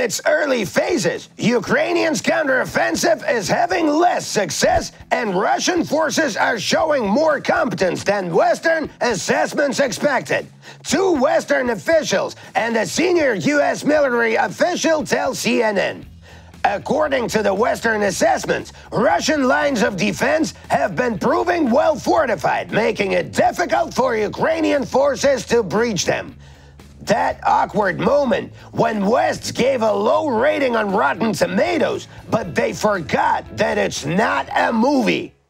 its early phases, Ukrainians' counteroffensive is having less success, and Russian forces are showing more competence than Western assessments expected. Two Western officials and a senior U.S. military official tell CNN. According to the Western assessments, Russian lines of defense have been proving well fortified, making it difficult for Ukrainian forces to breach them. That awkward moment when West gave a low rating on Rotten Tomatoes, but they forgot that it's not a movie.